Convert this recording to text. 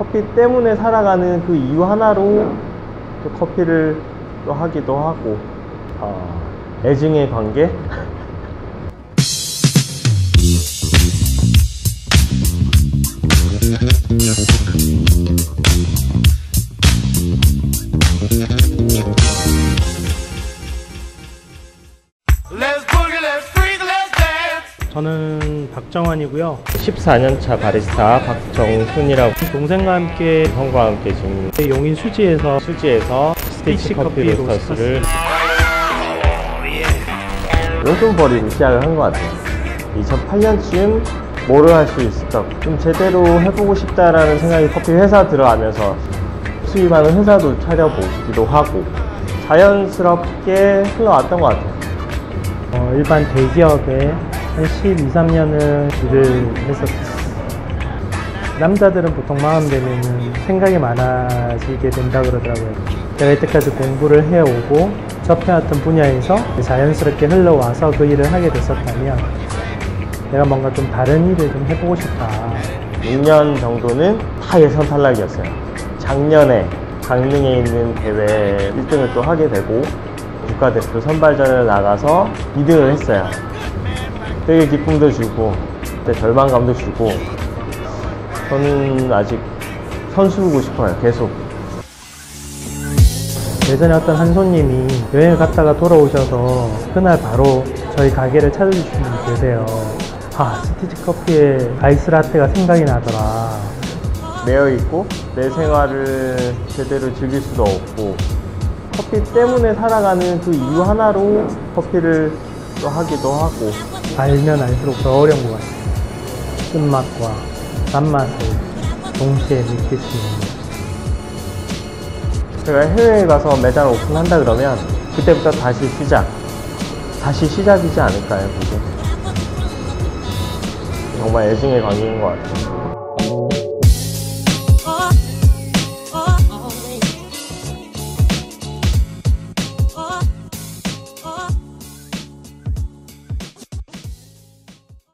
커피 때문에 살아가는 그 이유 하나로 또 커피를 또 하기도 하고. 어, 애증의 관계 저는 박정환이고요. 14년차 바리스타 박정순이라고. 동생과 함께 형과 함께 지금 용인 수지에서 수지에서 스티치 커피 로스터스를 용돈 버리고 시작을 한 것 같아요. 2008년쯤 뭐를 할 수 있을까? 좀 제대로 해보고 싶다라는 생각이 커피 회사 들어가면서 수입하는 회사도 차려보기도 하고 자연스럽게 흘러왔던 것 같아요. 어, 일반 대기업에 한 12, 13년을 일을 했었어요. 남자들은 보통 마음 되면은 생각이 많아지게 된다 그러더라고요. 내가 이때까지 공부를 해오고 접해왔던 분야에서 자연스럽게 흘러와서 그 일을 하게 됐었다면 내가 뭔가 좀 다른 일을 좀 해보고 싶다. 6년 정도는 다 예선 탈락이었어요. 작년에 강릉에 있는 대회 1등을 또 하게 되고 국가대표 선발전을 나가서 2등을 했어요. 되게 기쁨도 주고 그때 절망감도 주고 저는 아직 선수고 싶어요. 계속. 예전에 어떤 한 손님이 여행을 갔다가 돌아오셔서 그날 바로 저희 가게를 찾아주신 분이 계세요. 아, 스티치 커피의 아이스 라떼가 생각이 나더라. 매여 있고 내 생활을 제대로 즐길 수도 없고 커피 때문에 살아가는 그 이유 하나로 커피를 또 하기도 하고 알면 알수록 더 어려운 것 같아요. 끝맛과 단맛을 동시에 느낄 수 있는. 제가 해외에 가서 매장 오픈한다 그러면 그때부터 다시 시작 다시 시작이지 않을까요 그게 정말 애증의 관계인 것 같아요